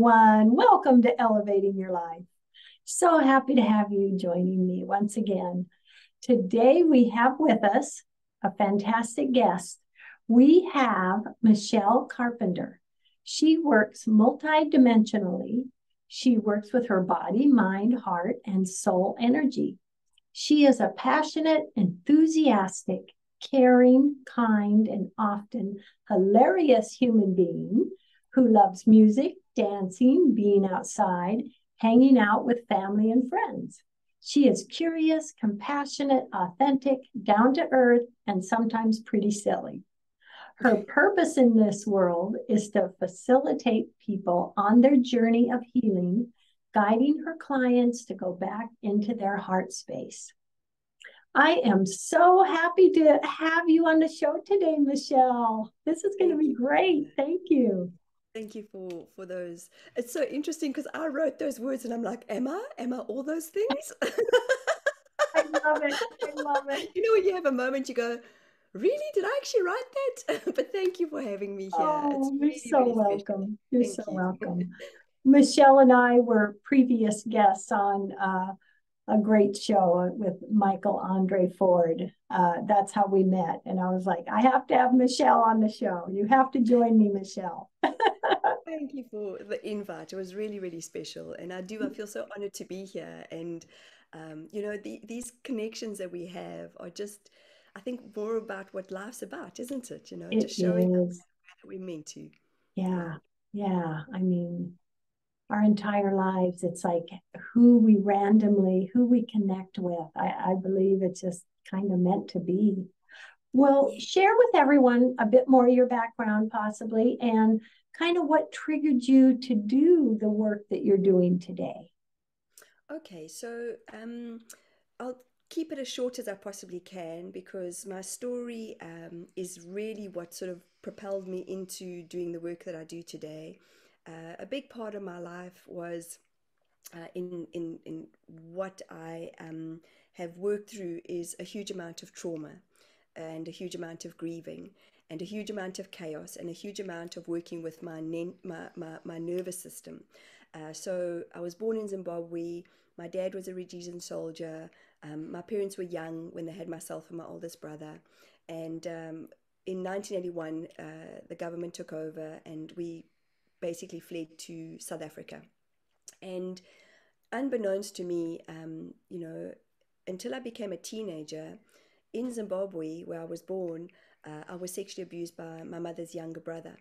Everyone. Welcome to Elevating Your Life. So happy to have you joining me once again. Today, we have with us a fantastic guest. We have Michelle Carpenter. She works multidimensionally. She works with her body, mind, heart, and soul energy. She is a passionate, enthusiastic, caring, kind, and often hilarious human being who loves music, dancing, being outside, hanging out with family and friends. She is curious, compassionate, authentic, down to earth, and sometimes pretty silly. Her purpose in this world is to facilitate people on their journey of healing, guiding her clients to go back into their heart space. I am so happy to have you on the show today, Michelle. This is going to be great. Thank you. Thank you for for those. It's so interesting because I wrote those words and I'm like, Emma, Emma, all those things? I love it. I love it. You know, when you have a moment, you go, really? Did I actually write that? but thank you for having me here. Oh, you're so really welcome. You're thank so you. welcome. Michelle and I were previous guests on uh, a great show with Michael Andre Ford. Uh, that's how we met. And I was like, I have to have Michelle on the show. You have to join me, Michelle. Thank you for the invite. It was really, really special. And I do, I feel so honored to be here. And, um, you know, the, these connections that we have are just, I think, more about what life's about, isn't it? You know, it just showing is. that we're meant to. Yeah. Yeah. I mean, our entire lives, it's like who we randomly, who we connect with. I, I believe it's just kind of meant to be. Well, share with everyone a bit more your background, possibly, and kind of what triggered you to do the work that you're doing today. Okay, so um, I'll keep it as short as I possibly can because my story um, is really what sort of propelled me into doing the work that I do today. Uh, a big part of my life was uh, in, in, in what I um, have worked through is a huge amount of trauma and a huge amount of grieving and a huge amount of chaos and a huge amount of working with my my, my, my nervous system. Uh, so I was born in Zimbabwe. My dad was a Rhodesian soldier. Um, my parents were young when they had myself and my oldest brother. And um, in 1981, uh, the government took over and we basically fled to South Africa. And unbeknownst to me, um, you know, until I became a teenager in Zimbabwe, where I was born, uh, I was sexually abused by my mother's younger brother.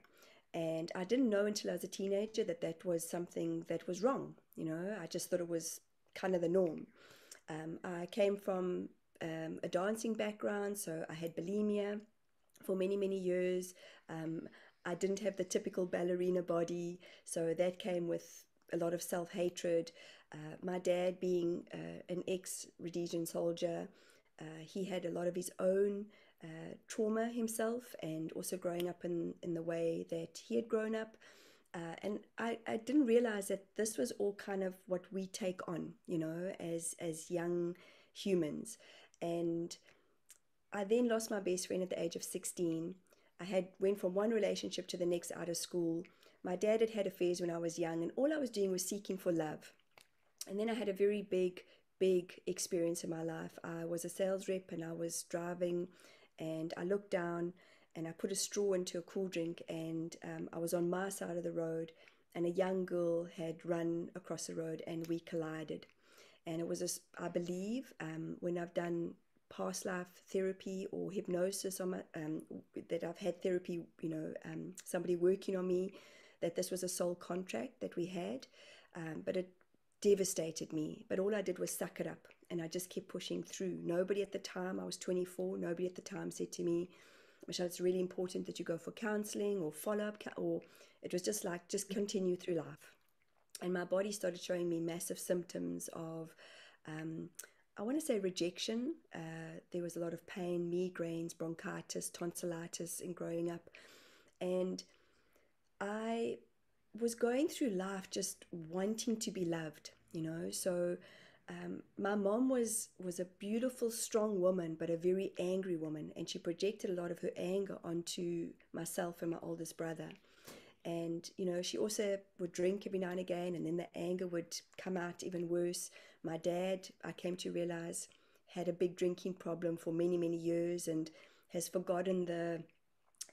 And I didn't know until I was a teenager that that was something that was wrong. You know, I just thought it was kind of the norm. Um, I came from um, a dancing background, so I had bulimia for many, many years. Um, I didn't have the typical ballerina body, so that came with a lot of self hatred. Uh, my dad, being uh, an ex Rhodesian soldier, uh, he had a lot of his own uh, trauma himself and also growing up in, in the way that he had grown up. Uh, and I, I didn't realize that this was all kind of what we take on, you know, as, as young humans. And I then lost my best friend at the age of 16. I had went from one relationship to the next out of school. My dad had had affairs when I was young, and all I was doing was seeking for love. And then I had a very big, big experience in my life. I was a sales rep and I was driving and I looked down and I put a straw into a cool drink and um, I was on my side of the road and a young girl had run across the road and we collided. And it was, a, I believe, um, when I've done past life therapy or hypnosis on my, um, that I've had therapy, you know, um, somebody working on me, that this was a soul contract that we had. Um, but it devastated me. But all I did was suck it up and I just kept pushing through. Nobody at the time, I was 24, nobody at the time said to me, Michelle, it's really important that you go for counseling or follow up, or it was just like, just continue through life. And my body started showing me massive symptoms of, um, I want to say rejection. Uh, there was a lot of pain, migraines, bronchitis, tonsillitis in growing up. And I was going through life just wanting to be loved, you know. So um, my mom was was a beautiful, strong woman, but a very angry woman, and she projected a lot of her anger onto myself and my oldest brother. And, you know, she also would drink every now and again, and then the anger would come out even worse. My dad, I came to realize, had a big drinking problem for many, many years and has forgotten the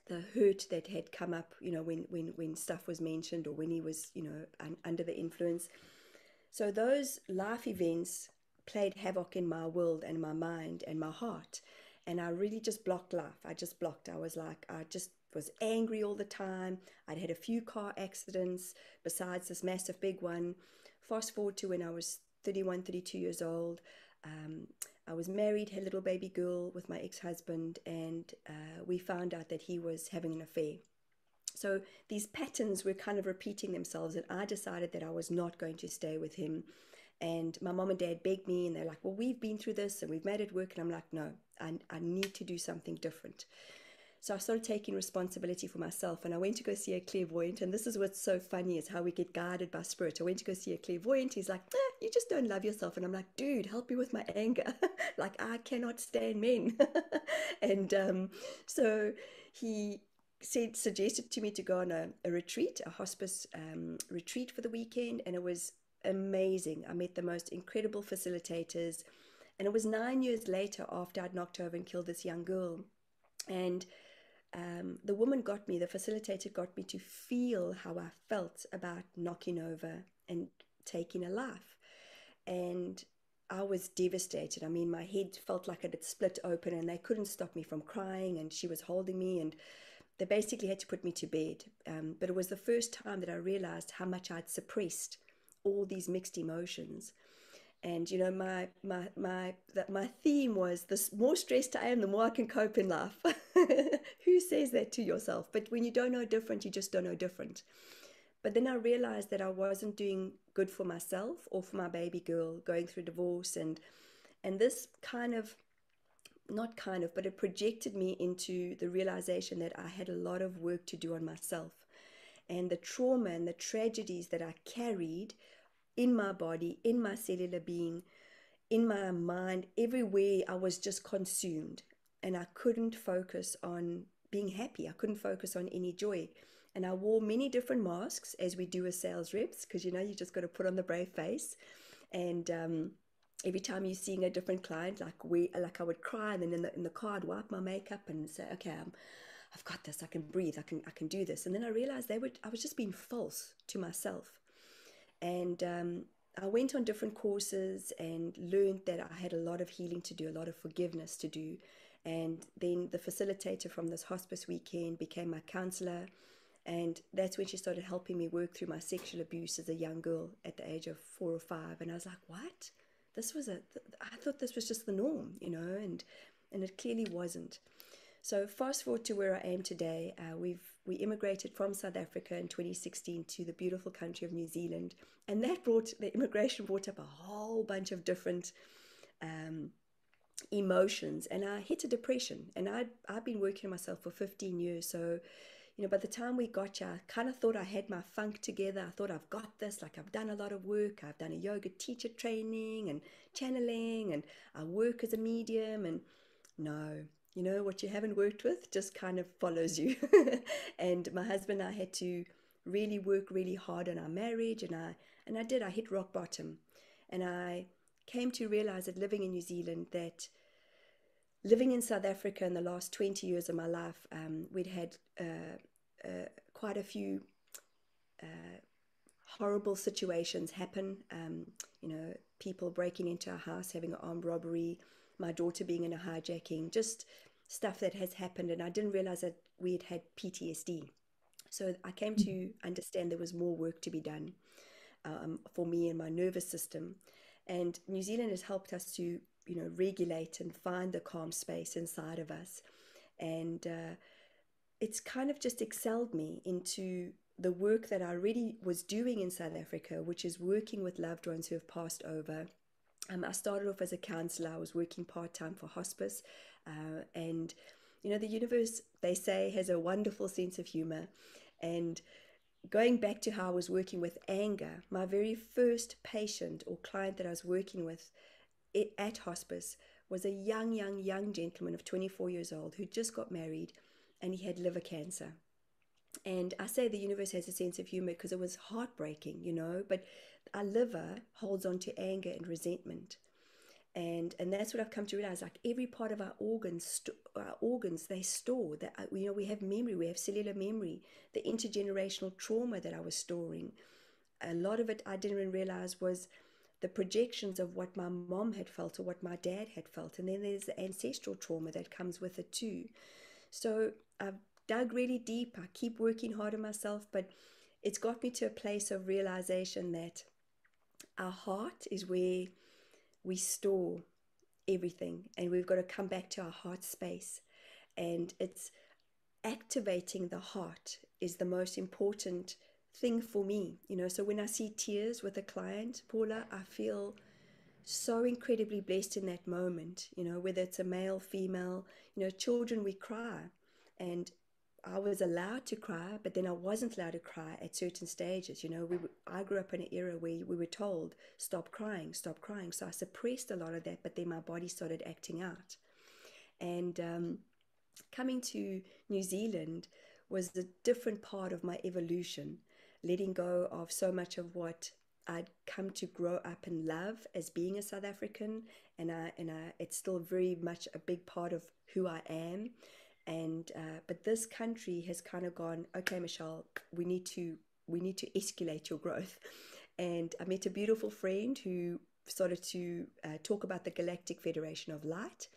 the hurt that had come up, you know, when, when, when stuff was mentioned or when he was, you know, un, under the influence. So those life events played havoc in my world and my mind and my heart. And I really just blocked life. I just blocked. I was like, I just was angry all the time. I'd had a few car accidents besides this massive big one. Fast forward to when I was 31, 32 years old. Um, I was married, had a little baby girl with my ex husband, and uh, we found out that he was having an affair. So these patterns were kind of repeating themselves, and I decided that I was not going to stay with him. And my mom and dad begged me, and they're like, Well, we've been through this and we've made it work. And I'm like, No, I, I need to do something different. So I started taking responsibility for myself and I went to go see a clairvoyant. And this is what's so funny is how we get guided by spirit. I went to go see a clairvoyant. He's like, eh, you just don't love yourself. And I'm like, dude, help me with my anger. like I cannot stand men. and um, so he said suggested to me to go on a, a retreat, a hospice um, retreat for the weekend. And it was amazing. I met the most incredible facilitators. And it was nine years later after I'd knocked over and killed this young girl. And um, the woman got me, the facilitator got me to feel how I felt about knocking over and taking a life. And I was devastated. I mean, my head felt like it had split open and they couldn't stop me from crying. And she was holding me and they basically had to put me to bed. Um, but it was the first time that I realized how much I'd suppressed all these mixed emotions and you know my my my that my theme was the more stressed i am the more i can cope in life who says that to yourself? But when you don't know different you just don't know different. But then i realized that i wasn't doing good for myself or for my baby girl going through divorce and and this kind of not kind of but it projected me into the realization that i had a lot of work to do on myself. And the trauma and the tragedies that i carried in my body, in my cellular being, in my mind, everywhere I was just consumed and I couldn't focus on being happy. I couldn't focus on any joy. And I wore many different masks as we do as sales reps because you know you just got to put on the brave face. And um, every time you're seeing a different client, like we, like I would cry, and then in the in the car I'd wipe my makeup and say, okay, I'm, I've got this. I can breathe. I can I can do this. And then I realized they would I was just being false to myself. And um, I went on different courses and learned that I had a lot of healing to do, a lot of forgiveness to do. And then the facilitator from this hospice weekend became my counselor. And that's when she started helping me work through my sexual abuse as a young girl at the age of four or five. And I was like, what? This was a, I thought this was just the norm, you know, and, and it clearly wasn't. So fast forward to where I am today. Uh, we've we immigrated from South Africa in 2016 to the beautiful country of New Zealand, and that brought the immigration brought up a whole bunch of different um, emotions, and I hit a depression. And I I've been working on myself for 15 years, so you know by the time we got here, I kind of thought I had my funk together. I thought I've got this. Like I've done a lot of work. I've done a yoga teacher training and channeling, and I work as a medium, and no you know, what you haven't worked with just kind of follows you. and my husband and I had to really work really hard on our marriage and I and I did I hit rock bottom and I came to realize that living in New Zealand that living in South Africa in the last 20 years of my life um, we'd had uh, uh, quite a few uh, horrible situations happen um, you know people breaking into our house having an armed robbery my daughter being in a hijacking just stuff that has happened, and I didn't realize that we had had PTSD. So I came to mm-hmm. understand there was more work to be done um, for me and my nervous system. And New Zealand has helped us to, you know, regulate and find the calm space inside of us. And uh, it's kind of just excelled me into the work that I really was doing in South Africa, which is working with loved ones who have passed over. Um, I started off as a counselor. I was working part time for hospice. Uh, and, you know, the universe, they say, has a wonderful sense of humor. And going back to how I was working with anger, my very first patient or client that I was working with at hospice was a young, young, young gentleman of 24 years old who just got married and he had liver cancer. And I say the universe has a sense of humor because it was heartbreaking, you know, but our liver holds on to anger and resentment. And, and that's what I've come to realize. Like every part of our organs, our organs, they store that. Uh, you know, we have memory, we have cellular memory, the intergenerational trauma that I was storing. A lot of it I didn't even realize was the projections of what my mom had felt or what my dad had felt. And then there's the ancestral trauma that comes with it too. So I've dug really deep. I keep working hard on myself, but it's got me to a place of realization that our heart is where we store everything and we've got to come back to our heart space. And it's activating the heart is the most important thing for me. You know, so when I see tears with a client, Paula, I feel so incredibly blessed in that moment, you know, whether it's a male, female, you know, children, we cry. And I was allowed to cry, but then I wasn't allowed to cry at certain stages. You know, we I grew up in an era where we were told, stop crying, stop crying. So I suppressed a lot of that, but then my body started acting out. And um, coming to New Zealand was a different part of my evolution, letting go of so much of what I'd come to grow up and love as being a South African, and I, and I, it's still very much a big part of who I am and uh, but this country has kind of gone okay michelle we need to we need to escalate your growth. And i met a beautiful friend who started to uh, talk about the galactic federation of light.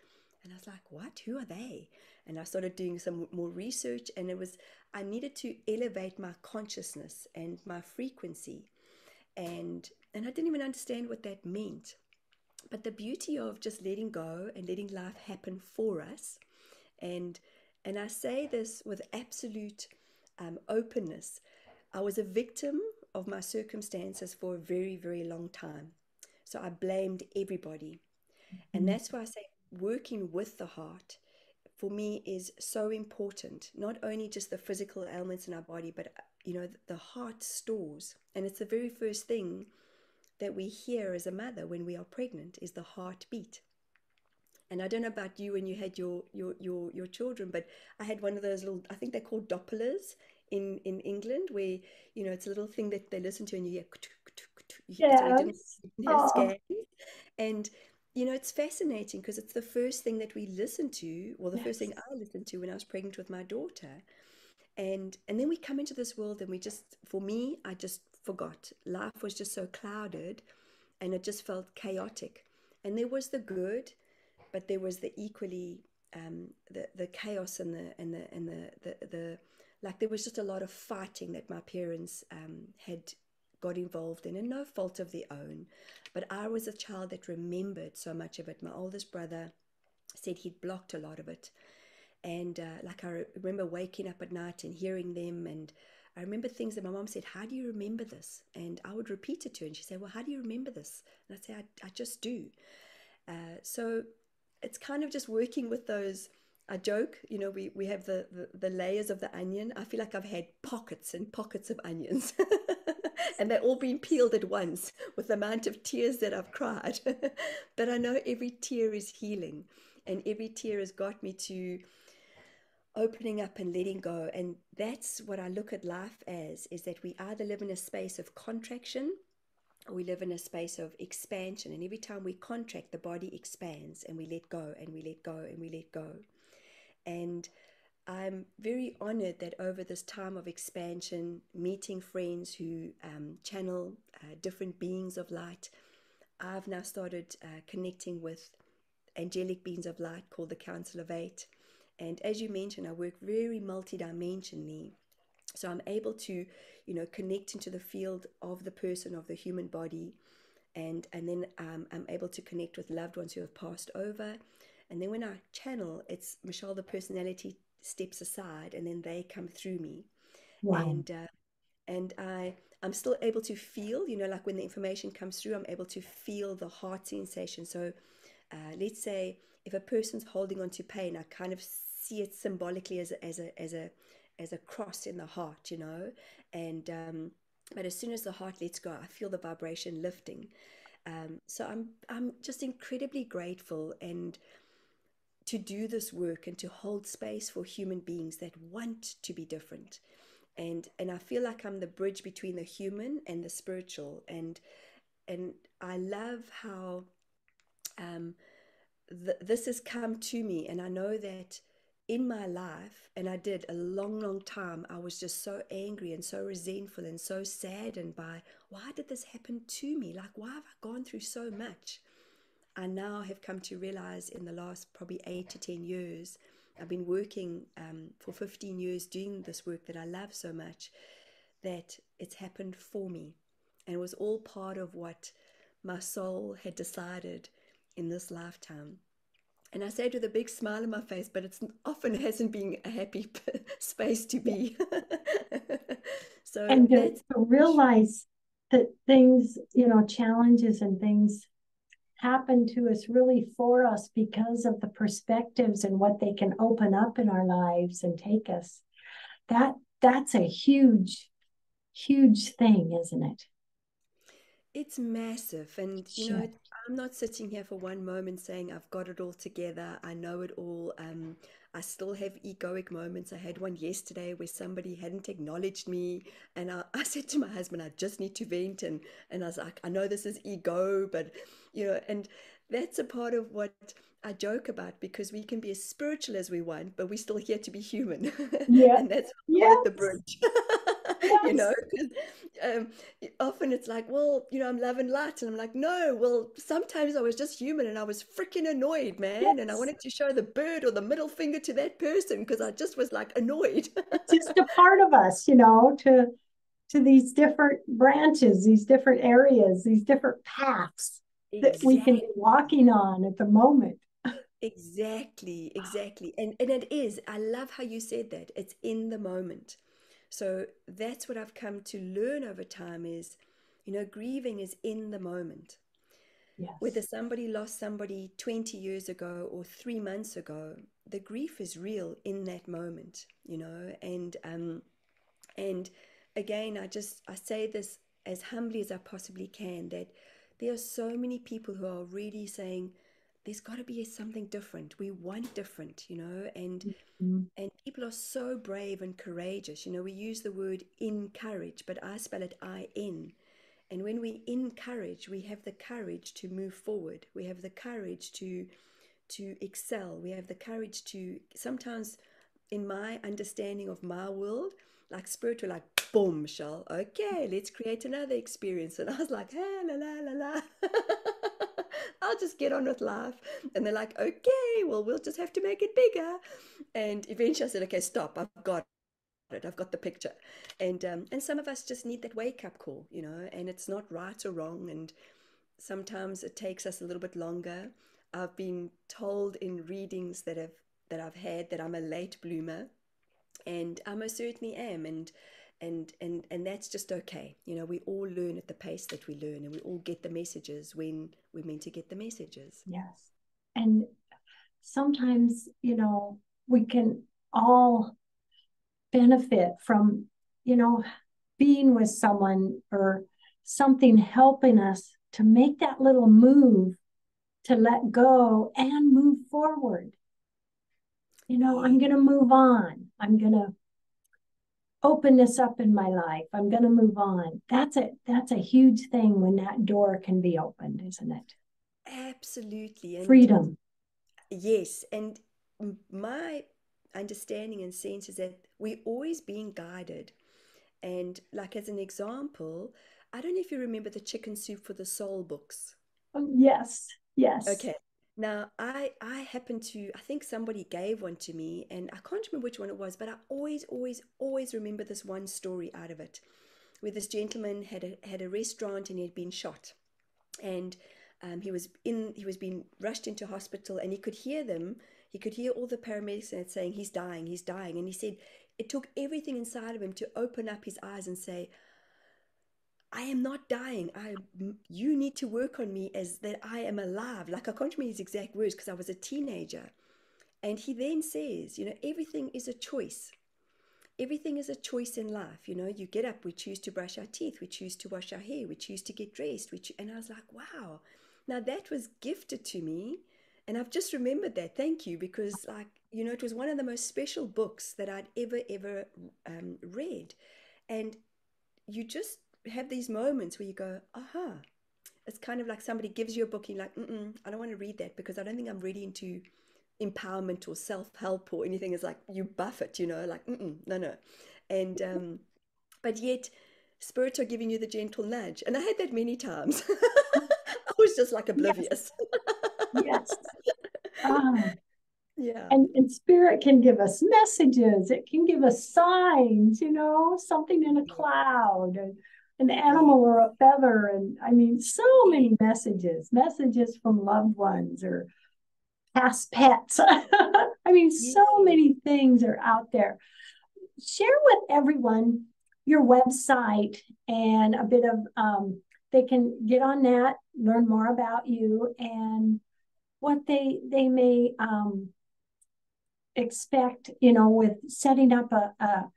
And i was like what? Who are they? And i started doing some more research and it was i needed to elevate my consciousness and my frequency. And and i didn't even understand what that meant. But the beauty of just letting go and letting life happen for us and and I say this with absolute um, openness. I was a victim of my circumstances for a very, very long time. So I blamed everybody. Mm-hmm. And that's why I say working with the heart for me is so important. Not only just the physical ailments in our body, but you know, the heart stores. And it's the very first thing that we hear as a mother when we are pregnant is the heartbeat. And I don't know about you when you had your your your your children, but I had one of those little I think they're called Dopplers in in England where you know it's a little thing that they listen to and you hear yes. oh. and you know it's fascinating because it's the first thing that we listen to well the yes. first thing I listened to when I was pregnant with my daughter and and then we come into this world and we just for me I just forgot life was just so clouded and it just felt chaotic and there was the good but there was the equally um, the the chaos and the and the and the, the the like there was just a lot of fighting that my parents um, had got involved in, and no fault of their own. But I was a child that remembered so much of it. My oldest brother said he'd blocked a lot of it, and uh, like I remember waking up at night and hearing them and. I remember things that my mom said, How do you remember this? And I would repeat it to her, and she'd say, Well, how do you remember this? And I'd say, I, I just do. Uh, so it's kind of just working with those I joke, you know, we, we have the, the, the, layers of the onion. I feel like I've had pockets and pockets of onions. and they're all being peeled at once with the amount of tears that I've cried. but I know every tear is healing. And every tear has got me to opening up and letting go. And that's what I look at life as, is that we either live in a space of contraction we live in a space of expansion and every time we contract the body expands and we let go and we let go and we let go. And i'm very honored that over this time of expansion meeting friends who um, channel uh, different beings of light i've now started uh, connecting with angelic beings of light called the council of eight. And as you mentioned i work very multidimensionally so I'm able to, you know, connect into the field of the person, of the human body. And, and then um, I'm able to connect with loved ones who have passed over. And then when I channel, it's Michelle, the personality steps aside and then they come through me. Wow. And, uh, and I, I'm still able to feel, you know, like when the information comes through, I'm able to feel the heart sensation. So uh, let's say if a person's holding on to pain, I kind of see it symbolically as a, as a, as a, as a cross in the heart, you know. And um, but as soon as the heart lets go, I feel the vibration lifting. Um, so I'm I'm just incredibly grateful and to do this work and to hold space for human beings that want to be different and and I feel like I'm the bridge between the human and the spiritual and and I love how um, th- this has come to me and I know that in my life and I did a long long time I was just so angry and so resentful and so saddened by why did this happen to me like why have I gone through so much I now have come to realize in the last probably 8 to 10 years I've been working um, for 15 years doing this work that I love so much that it's happened for me. And it was all part of what my soul had decided in this lifetime. And I say it with a big smile on my face, but it's often hasn't been a happy space to be. so and to, to realize that things, you know, challenges and things happen to us really for us because of the perspectives and what they can open up in our lives and take us that that's a huge huge thing isn't it? It's massive and you know i'm not sitting here for one moment saying i've got it all together i know it all um, I still have egoic moments. I had one yesterday where somebody hadn't acknowledged me, and I, I said to my husband, "I just need to vent," and and I was like, "I know this is ego, but you know," and that's a part of what I joke about because we can be as spiritual as we want, but we're still here to be human. Yeah, and that's yes. the bridge. you know um, often it's like well you know i'm love and light and i'm like no well sometimes i was just human and i was freaking annoyed man yes. and i wanted to show the bird or the middle finger to that person because i just was like annoyed. It's just a part of us you know to to these different branches these different areas these different paths exactly. that we can be walking on at the moment. Exactly exactly and and it is. I love how you said that. It's in the moment so that's what I've come to learn over time is, you know, grieving is in the moment. Yes. Whether somebody lost somebody 20 years ago or three months ago, the grief is real in that moment, you know, and um, and again, I just I say this as humbly as I possibly can that there are so many people who are really saying, there's got to be something different. We want different, you know, and mm-hmm. and people are so brave and courageous. You know, we use the word encourage, but I spell it I N. And when we encourage, we have the courage to move forward. We have the courage to to excel. We have the courage to sometimes in my understanding of my world, like spiritual, like boom, Shell, okay, let's create another experience. And I was like, hey, la la la la. I'll just get on with life. And they're like, okay, well, we'll just have to make it bigger. And eventually I said, okay, stop. I've got it. I've got the picture. And um, and some of us just need that wake up call, you know, and it's not right or wrong. And sometimes it takes us a little bit longer. I've been told in readings that have that I've had that I'm a late bloomer, and I most certainly am. And and and and that's just okay. You know we all learn at the pace that we learn and we all get the messages when we're meant to get the messages. Yes. And sometimes you know we can all benefit from you know being with someone or something helping us to make that little move to let go and move forward. You know i'm going to move on. I'm going to open this up in my life. I'm going to move on. That's a that's a huge thing when that door can be opened, isn't it? Absolutely. And Freedom. Yes, and my understanding and sense is that we're always being guided. And like as an example, I don't know if you remember the chicken soup for the soul books. Oh, yes. Yes. Okay. Now, I I happen to I think somebody gave one to me, and I can't remember which one it was, but I always always always remember this one story out of it, where this gentleman had a had a restaurant and he had been shot, and um, he was in he was being rushed into hospital, and he could hear them. He could hear all the paramedics saying he's dying, he's dying, and he said it took everything inside of him to open up his eyes and say, I am not dying. I, you need to work on me as that I am alive. Like I can't remember his exact words because I was a teenager. And he then says, you know, everything is a choice. Everything is a choice in life. You know, you get up, we choose to brush our teeth, we choose to wash our hair, we choose to get dressed. Cho- and I was like, wow. Now that was gifted to me and I've just remembered that. Thank you, because like you know, it was one of the most special books that I'd ever ever um, read, and you just have these moments where you go, aha. It's kind of like somebody gives you a book and you're like, Mm-mm, I don't want to read that because I don't think I'm ready into empowerment or self-help or anything. It's like you buff it, you know, like, Mm-mm, no, no. And, um, but yet spirits are giving you the gentle nudge. And I had that many times. I was just like oblivious. Yes. yes. Ah. Yeah. And, and spirit can give us messages. It can give us signs, you know, something in a cloud, and an animal or a feather. And I mean, so many messages, messages from loved ones or past pets. I mean, so many things are out there. Share with everyone your website and a bit of, um, they can get on that, learn more about you and what they they may um, expect, you know, with setting up a, a,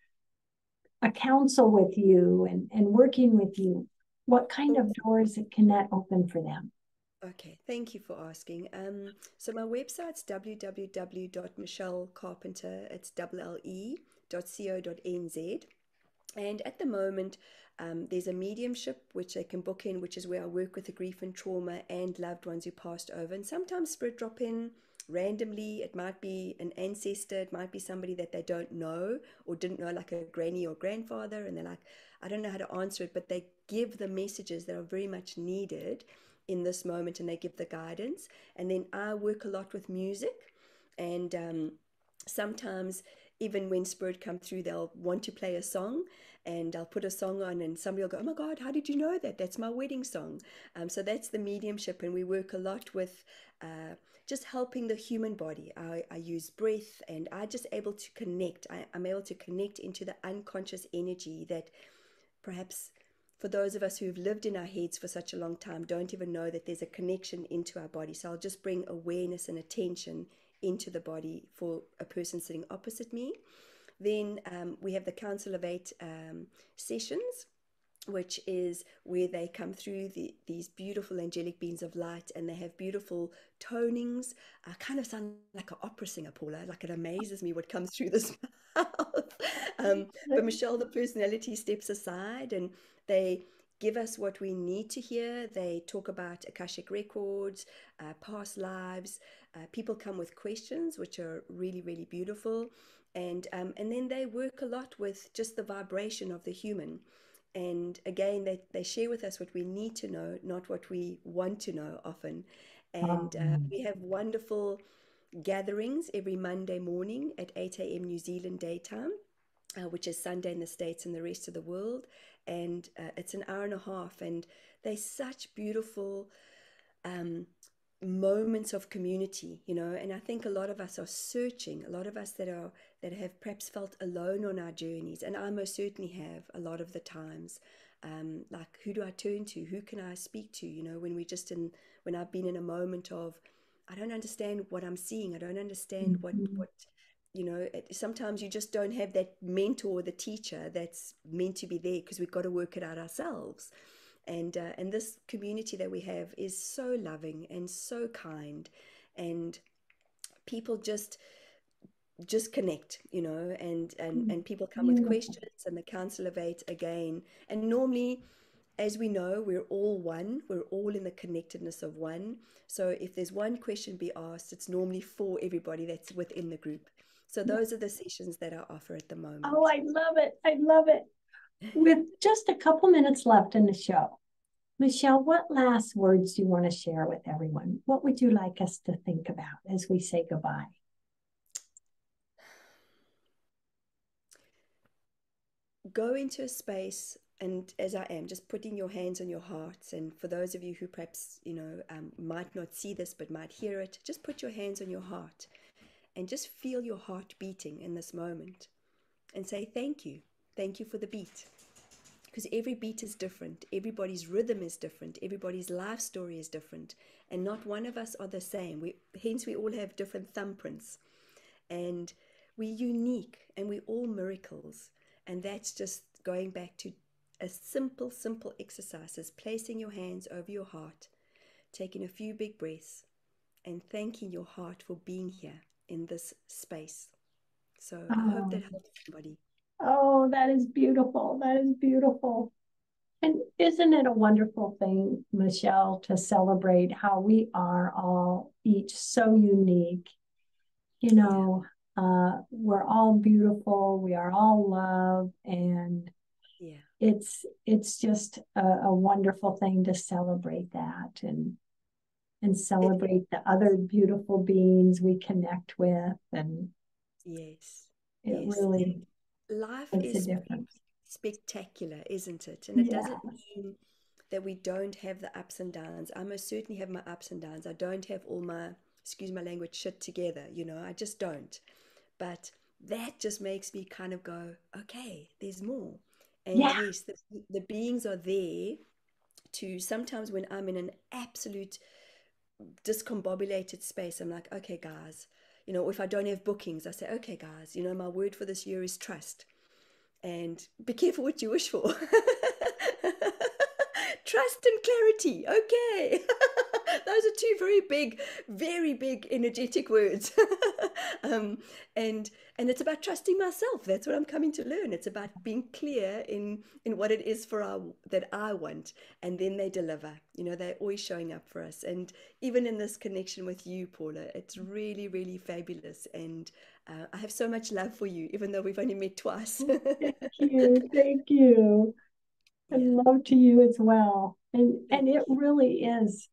a council with you and, and working with you? What kind of doors it can that open for them? Okay, thank you for asking. Um, so my website's www.michellecarpenter, it's double-L-E.co.nz. And at the moment, um, there's a mediumship which they can book in, which is where I work with the grief and trauma and loved ones who passed over. And sometimes spirit drop in randomly. It might be an ancestor, it might be somebody that they don't know or didn't know, like a granny or grandfather, and they're like, I don't know how to answer it, but they give the messages that are very much needed in this moment and they give the guidance. And then I work a lot with music, and um, sometimes even when spirit come through, they'll want to play a song and I'll put a song on and somebody will go, oh my God, how did you know that? That's my wedding song. Um, so that's the mediumship and we work a lot with uh, just helping the human body. I, I use breath and I just able to connect. I, I'm able to connect into the unconscious energy that perhaps for those of us who have lived in our heads for such a long time don't even know that there's a connection into our body. So I'll just bring awareness and attention into the body for a person sitting opposite me. Then um, we have the Council of Eight um, sessions, which is where they come through the, these beautiful angelic beings of light and they have beautiful tonings. I kind of sound like an opera singer, Paula. Like it amazes me what comes through this mouth. um, but Michelle, the personality, steps aside and they give us what we need to hear. They talk about Akashic records, uh, past lives. Uh, people come with questions, which are really, really beautiful. And, um, and then they work a lot with just the vibration of the human. And again, they, they share with us what we need to know, not what we want to know often. And uh, we have wonderful gatherings every Monday morning at 8 a.m. New Zealand daytime, uh, which is Sunday in the States and the rest of the world. And uh, it's an hour and a half. And they're such beautiful um, moments of community, you know. And I think a lot of us are searching, a lot of us that are that have perhaps felt alone on our journeys, and I most certainly have a lot of the times. Um, like who do I turn to? Who can I speak to? You know, when we just in when I've been in a moment of I don't understand what I'm seeing. I don't understand what Mm-hmm. what you know. It, sometimes you just don't have that mentor or the teacher that's meant to be there because we've got to work it out ourselves. And uh, and this community that we have is so loving and so kind, and people just just connect you know and and and people come with questions and the council of eight again and normally as we know we're all one we're all in the connectedness of one so if there's one question be asked it's normally for everybody that's within the group so those are the sessions that i offer at the moment. Oh, I love it. I love it. With just a couple minutes left in the show, Michelle, what last words do you want to share with everyone? What would you like us to think about as we say goodbye? go into a space and as I am, just putting your hands on your hearts. And for those of you who perhaps, you know, um, might not see this but might hear it, just put your hands on your heart and just feel your heart beating in this moment and say, Thank you. Thank you for the beat. Because every beat is different, everybody's rhythm is different, everybody's life story is different, and not one of us are the same. We, hence, we all have different thumbprints. And we're unique and we're all miracles. And that's just going back to a simple, simple exercise is placing your hands over your heart, taking a few big breaths, and thanking your heart for being here in this space. So I hope that Oh, helps somebody. Oh, that is beautiful. That is beautiful. And isn't it a wonderful thing, Michelle, to celebrate how we are all each so unique? You Yeah, know, uh, we're all beautiful, we are all love, and yeah, it's it's just a, a wonderful thing to celebrate that and and celebrate the other beautiful beings we connect with, and Yes, it yes. really life a is spectacular, isn't it? And it Yeah, doesn't mean that we don't have the ups and downs. I most certainly have my ups and downs. I don't have all my, excuse my language, shit together, you know, I just don't. But that just makes me kind of go, okay, there's more. And yeah, yes, the, the beings are there to sometimes when I'm in an absolute discombobulated space, I'm like, okay, guys, you know, if I don't have bookings, I say, okay, guys, you know, my word for this year is trust and be careful what you wish for. Trust and clarity. Okay. Those are two very big, very big energetic words. um, and and it's about trusting myself. That's what I'm coming to learn. It's about being clear in in what it is for our that I want, and then they deliver. You know, they're always showing up for us. And even in this connection with you, Paula, it's really, really fabulous. And uh, I have so much love for you, even though we've only met twice. thank you, thank you, Yeah, and love to you as well. And and it really is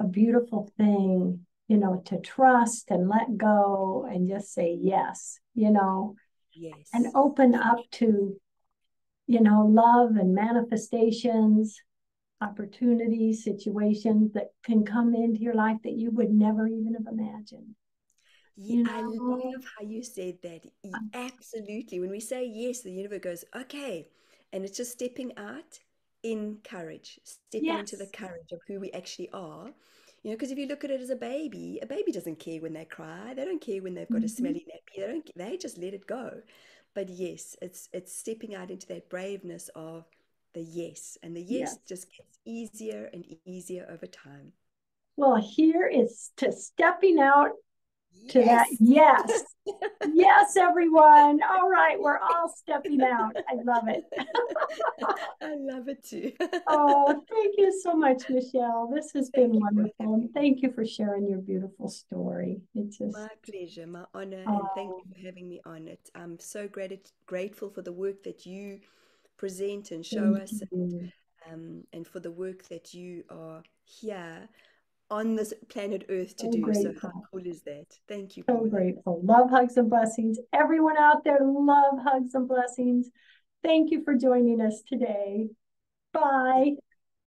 a beautiful thing, you know, to trust and let go and just say yes, you know, yes. and open up to, you know, love and manifestations, opportunities, situations that can come into your life that you would never even have imagined, Yeah, you I love how you said that. Absolutely. When we say yes, the universe goes, okay. And it's just stepping out in courage, stepping into the courage of who we actually are. You know, because if you look at it as a baby, a baby doesn't care when they cry. They don't care when they've got a mhm, smelly nappy. They don't, they just let it go. But yes, it's it's stepping out into that braveness of the yes. And the yes yes. just gets easier and easier over time. Well, here is to stepping out to that Yes. yes. Yes, everyone. All right, we're all stepping out. I love it. I love it too. Oh, thank you so much, Michelle. This has been Thank for wonderful. And thank you for sharing your beautiful story. It's just, My pleasure, my honor, and thank oh, you for having me on it. I'm so grat grateful for the work that you present and show thank us, you. um, and for the work that you are here on this planet Earth to So do. So how cool is that? Thank you, So Paula. grateful. Love, hugs, and blessings. Everyone out there, love, hugs, and blessings. Thank you for joining us today. Bye.